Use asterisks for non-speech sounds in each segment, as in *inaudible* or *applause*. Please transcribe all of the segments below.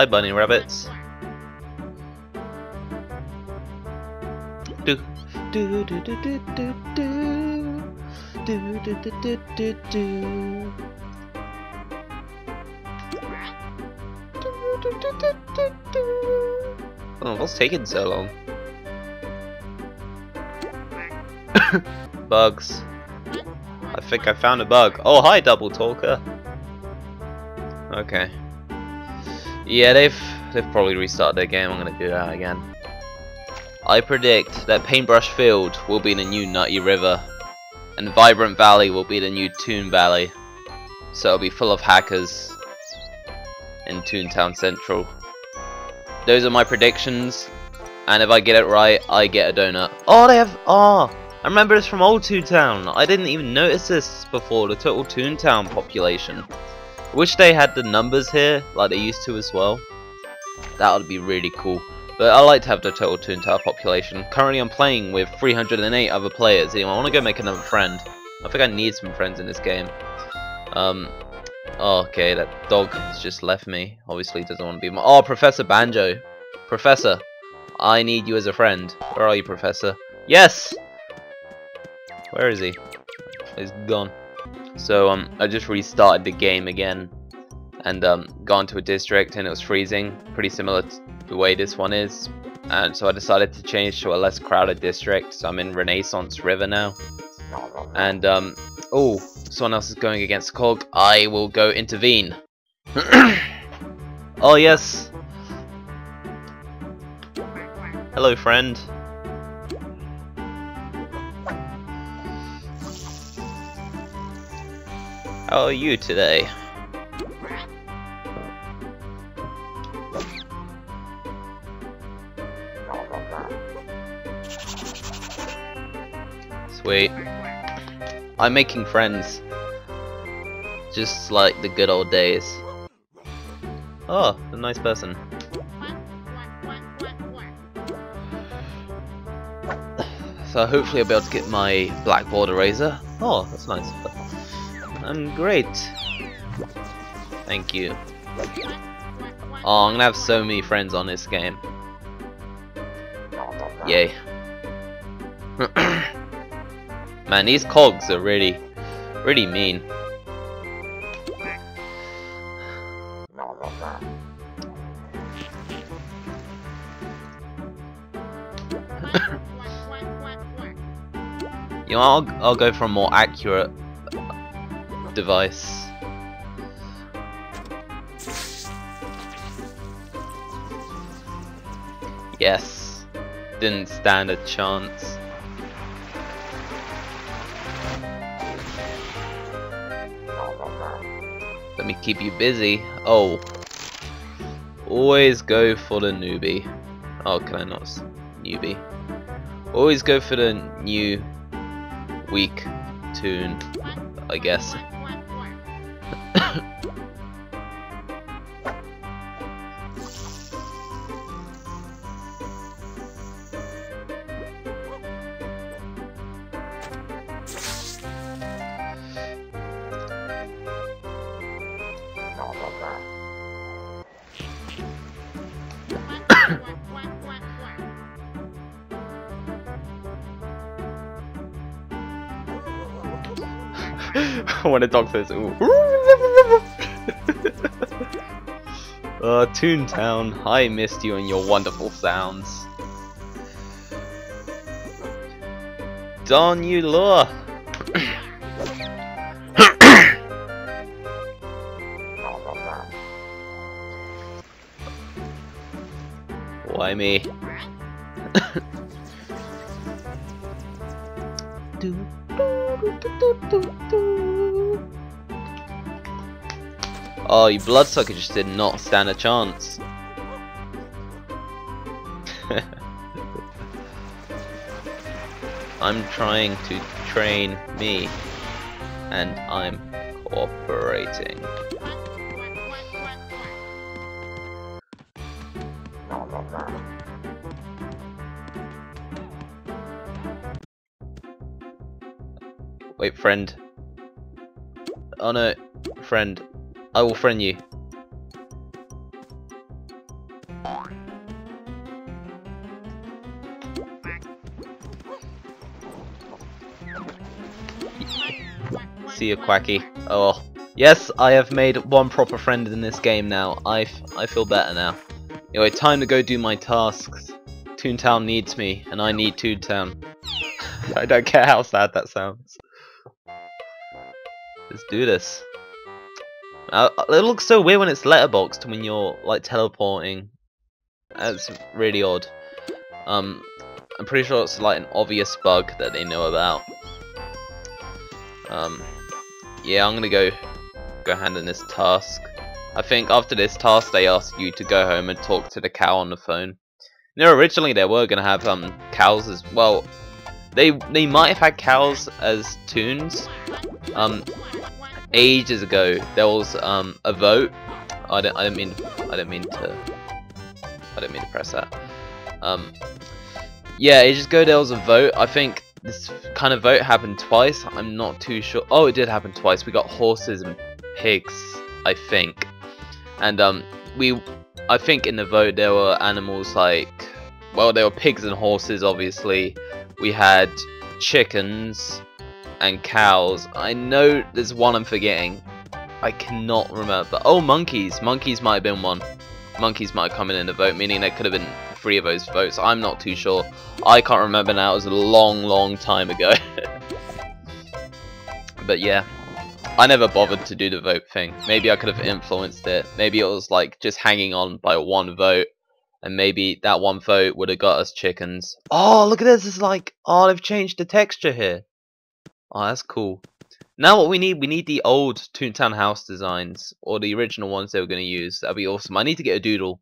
Hi, bunny rabbits. Do do do do do do do do do do do do do. Oh, what's taking so long? *coughs* Bugs. I think I found a bug. Oh, hi, Double Talker. Okay. Yeah, they've they've probably restarted their game. I'm gonna do that again. I predict that Paintbrush Field will be in the new Nutty River, and Vibrant Valley will be the new Toon Valley. So it'll be full of hackers in Toontown Central. Those are my predictions, and if I get it right, I get a donut. Oh, they have. Oh, I remember this from Old Toontown. I didn't even notice this before. The total Toontown population. Wish they had the numbers here, like they used to as well. That would be really cool. But I like to have the total Toontown population. Currently I'm playing with 308 other players. Anyway, I want to go make another friend. I think I need some friends in this game. Um, oh, okay, that dog has just left me. Obviously doesn't want to be my- Oh, Professor Banjo. Professor, I need you as a friend. Where are you, Professor? Yes! Where is he? He's gone. So um, I just restarted the game again and um, gone to a district and it was freezing, pretty similar to the way this one is. And so I decided to change to a less crowded district. So I'm in Renaissance River now. And um, oh, someone else is going against Cog. I will go intervene. *clears throat* oh yes. Hello, friend. How are you today? Sweet. I'm making friends. Just like the good old days. Oh, a nice person. So hopefully I'll be able to get my blackboard eraser. Oh, that's nice. I'm great. Thank you. Oh, I'm gonna have so many friends on this game. Yay. *clears throat* Man, these cogs are really, really mean. *laughs* you know, I'll, I'll go for a more accurate device. Yes, didn't stand a chance. Let me keep you busy. Oh, always go for the newbie. Oh, can I not? Newbie. Always go for the new weak toon, I guess. *laughs* when a dog says ooh. *laughs* uh, Toontown, I missed you and your wonderful sounds. Don you lure. *coughs* Why me? *coughs* Oh, you bloodsucker just did not stand a chance. *laughs* I'm trying to train me, and I'm cooperating. Wait, friend. Oh no, friend. I will friend you. See you, Quacky. Oh. Yes, I have made one proper friend in this game now. I, I feel better now. Anyway, time to go do my tasks. Toontown needs me, and I need Toontown. *laughs* I don't care how sad that sounds. Let's do this. Uh, it looks so weird when it's letterboxed when you're like teleporting. That's really odd. Um, I'm pretty sure it's like an obvious bug that they know about. Um, yeah, I'm gonna go go hand in this task. I think after this task, they ask you to go home and talk to the cow on the phone. You know, originally they were gonna have um cows as well. They they might have had cows as toons. Um, ages ago there was um a vote. I don't I don't mean I don't mean to I don't mean to press that. Um, yeah, ages ago there was a vote. I think this kind of vote happened twice. I'm not too sure. Oh, it did happen twice. We got horses and pigs, I think. And um, we, I think in the vote there were animals like, well, there were pigs and horses. Obviously, we had chickens and cows. I know there's one I'm forgetting. I cannot remember. Oh, monkeys. Monkeys might have been one. Monkeys might have come in in the vote, meaning there could have been three of those votes. I'm not too sure. I can't remember now. It was a long, long time ago. *laughs* but yeah, I never bothered to do the vote thing. Maybe I could have influenced it. Maybe it was like just hanging on by one vote. And maybe that one vote would have got us chickens. Oh, look at this. It's like, oh, they've changed the texture here. Oh, that's cool. Now what we need, we need the old Toontown house designs, or the original ones they were going to use. That'd be awesome. I need to get a doodle.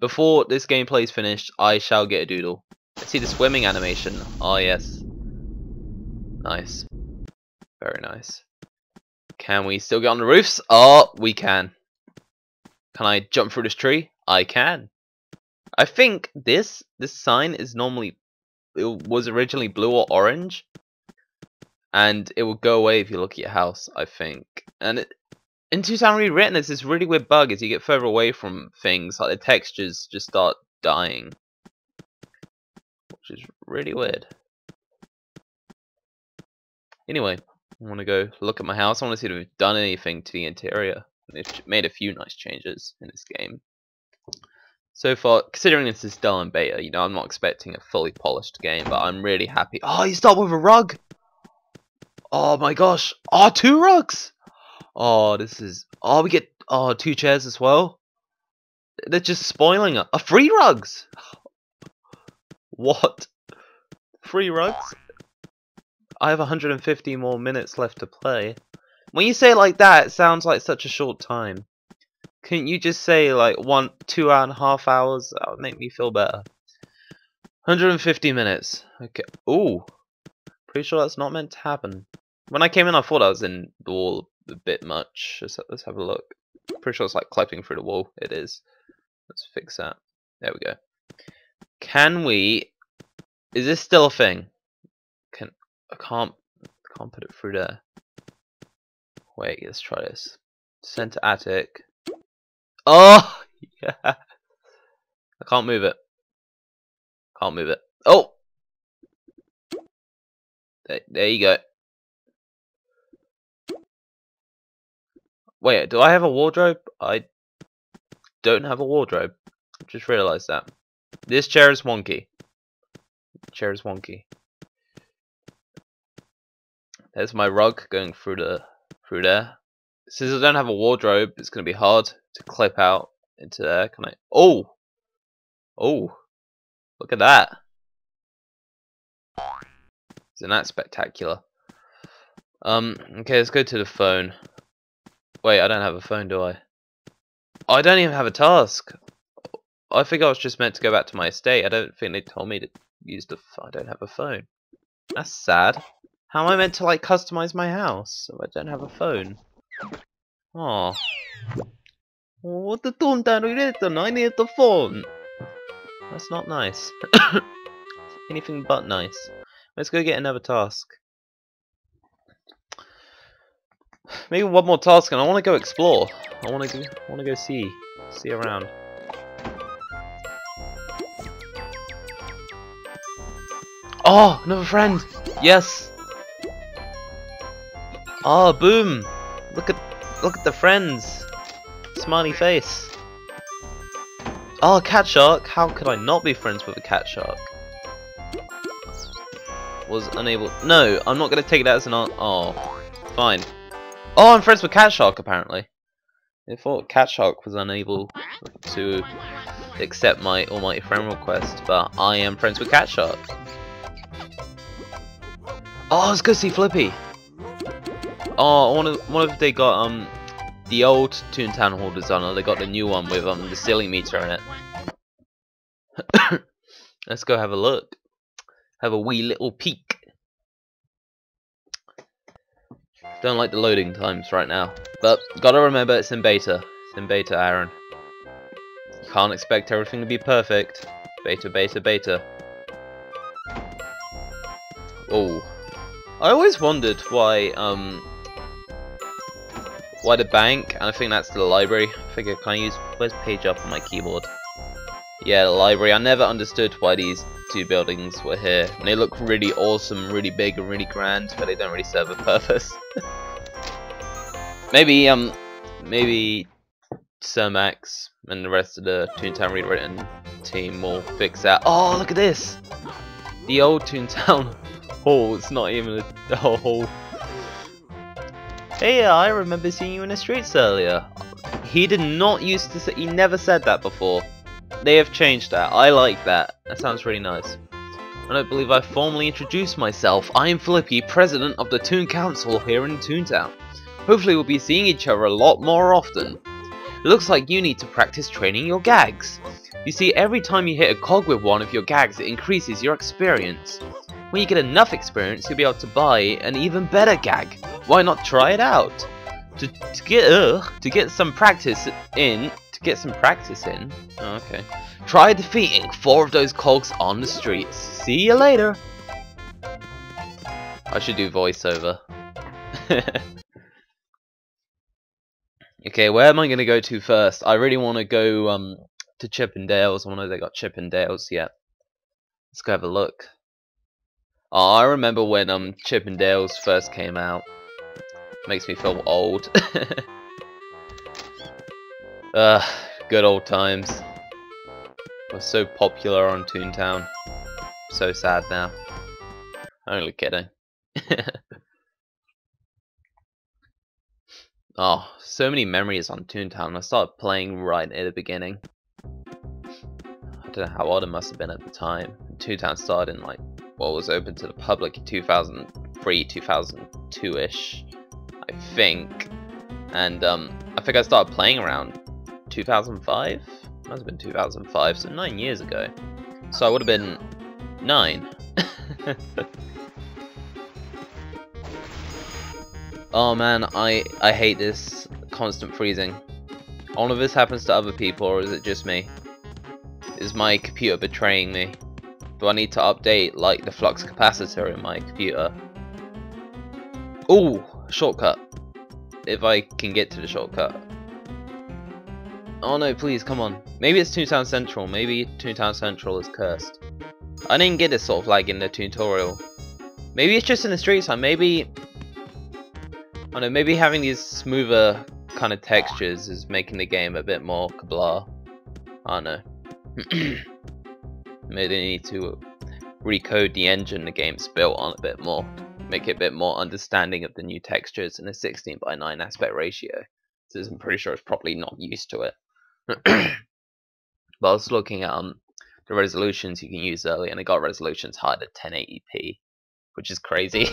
Before this gameplay is finished, I shall get a doodle. Let's see the swimming animation. Oh yes. Nice. Very nice. Can we still get on the roofs? Oh, we can. Can I jump through this tree? I can. I think this this sign is normally it was originally blue or orange and it will go away if you look at your house, I think. And it, in Toontown Rewritten, there's this really weird bug as you get further away from things, like the textures just start dying. Which is really weird. Anyway, I want to go look at my house. I want to see if we've done anything to the interior. They've made a few nice changes in this game. So far, considering this is still in beta, you know, I'm not expecting a fully polished game, but I'm really happy. Oh, you start with a rug! Oh my gosh. Oh, two rugs. Oh, this is. Oh, we get. Oh, two chairs as well. They're just spoiling it. Uh, oh, free rugs. *gasps* What? Free rugs? I have 150 more minutes left to play. When you say like that, it sounds like such a short time. Couldn't you just say like one, two hour and a half hours? That would make me feel better. 150 minutes. Okay. Ooh. Pretty sure that's not meant to happen. When I came in, I thought I was in the wall a bit much. Let's, let's have a look. Pretty sure it's like clipping through the wall. It is. Let's fix that. There we go. Can we? Is this still a thing? Can I can't can't put it through there. Wait, let's try this. Center attic. Oh *laughs* yeah. I can't move it. Can't move it. Oh. There, there you go. Wait, do I have a wardrobe? I don't have a wardrobe. Just realised that. This chair is wonky. Chair is wonky. There's my rug going through the through there. Since I don't have a wardrobe, it's gonna be hard to clip out into there. Can I? Oh, oh, look at that! Isn't that spectacular? Um. Okay, let's go to the phone. Wait, I don't have a phone, do I? I don't even have a task. I think I was just meant to go back to my estate. I don't think they told me to use the. I don't have a phone. That's sad. How am I meant to like customize my house if I don't have a phone? Oh. What the don't I need the phone. That's not nice. *coughs* Anything but nice. Let's go get another task. Maybe one more task, and I want to go explore. I want to go. I want to go see, see around. Oh, another friend. Yes. Oh, boom! Look at look at the friends. Smiley face. Oh, cat shark. How could I not be friends with a cat shark? Was unable. No, I'm not gonna take that as an. Oh, fine. Oh, I'm friends with cat shark apparently. I thought cat shark was unable to accept my almighty friend request, but I am friends with cat shark. Oh, let's go see Flippy. Oh, one of one they got um the old Toontown Hall designer. They got the new one with um the Silly Meter in it. *coughs* Let's go have a look. Have a wee little peek. Don't like the loading times right now, but gotta remember it's in beta. It's in beta, Aaron. You can't expect everything to be perfect. Beta, beta, beta. Oh, I always wondered why um why the bank, and I think that's the library. I figure can I use where's page up on my keyboard? Yeah, the library. I never understood why these two buildings were here. And they look really awesome, really big and really grand, but they don't really serve a *laughs* purpose. maybe um maybe Sir Max and the rest of the Toontown Rewritten team will fix that. Oh look at this! The old Toontown *laughs* Hall, it's not even a, hall Hey, I remember seeing you in the streets earlier. He did not used to say, he never said that before. They have changed that. I like that. That sounds really nice. I don't believe I formally introduced myself. I am Flippy, president of the Toon Council here in Toontown. Hopefully we'll be seeing each other a lot more often. It looks like you need to practice training your gags. You see, every time you hit a cog with one of your gags, it increases your experience. When you get enough experience, you'll be able to buy an even better gag. Why not try it out? To, to get uh, to get some practice in, get some practice in. Oh, okay. Try defeating four of those cogs on the streets. See you later. I should do voiceover. *laughs* okay, where am I gonna go to first? I really want to go um to Chip 'n Dale's. I wonder if they got Chip 'n Dale's yet. Let's go have a look. Oh, I remember when um Chip 'n Dale's first came out. Makes me feel old. *laughs* Ugh, good old times. Was so popular on Toontown. So sad now. Only kidding. *laughs* oh, so many memories on Toontown. I started playing right at the beginning. I don't know how old I must have been at the time. Toontown started in like well, was open to the public in 2003, 2002-ish, I think. And um, I think I started playing around 2005? Must have been 2005, so nine years ago. So I would have been nine. *laughs* oh man, I, I hate this constant freezing. All of this happens to other people, or is it just me? Is my computer betraying me? Do I need to update like the flux capacitor in my computer? Oh, shortcut. If I can get to the shortcut. Oh no, please, come on. Maybe it's Toontown Central. Maybe Toontown Central is cursed. I didn't get this sort of lag in the tutorial. Maybe it's just in the street side. Maybe... I don't know, maybe having these smoother kind of textures is making the game a bit more kabla. I don't know. *clears throat* Maybe they need to recode the engine the game's built on a bit more, make it a bit more understanding of the new textures in a 16 by 9 aspect ratio. Since I'm pretty sure it's probably not used to it. *clears throat* but I was looking at um, the resolutions you can use earlier, and I got resolutions higher than 1080p, which is crazy.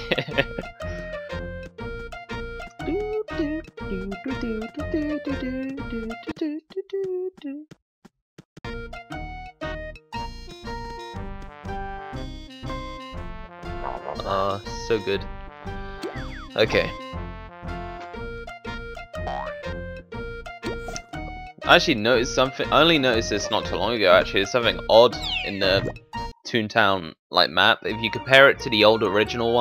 Ah, *laughs* *laughs* uh, so good. Okay. I actually noticed something. I only noticed this not too long ago. Actually, there's something odd in the Toontown like map. If you compare it to the old original one.